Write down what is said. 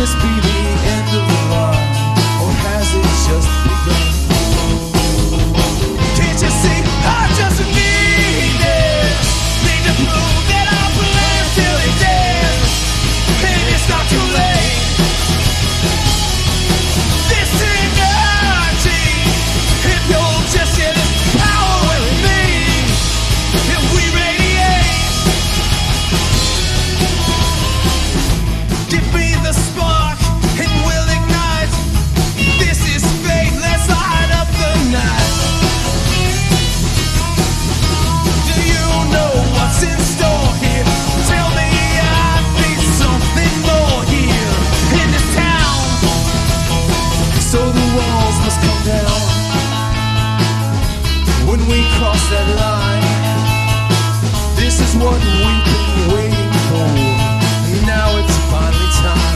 this be the end of the line, or has it just sunset line. This is what we've been waiting for. Now it's finally time.